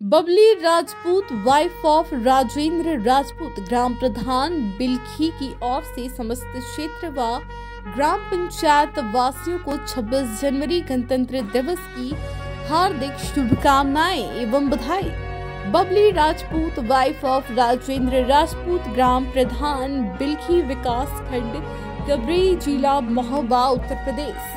Babli Rajput wife of Rajendra Rajput, ग्राम प्रधान बिलखी की ओर से समस्त क्षेत्र व ग्राम पंचायत वासियों को 26 जनवरी गणतंत्र दिवस की हार्दिक शुभकामनाएँ एवं बधाई। बबली राजपूत वाइफ ऑफ़ राजेंद्र राजपूत, ग्राम प्रधान बिलखी विकास खंड कबरी जिला महोबा, उत्तर प्रदेश।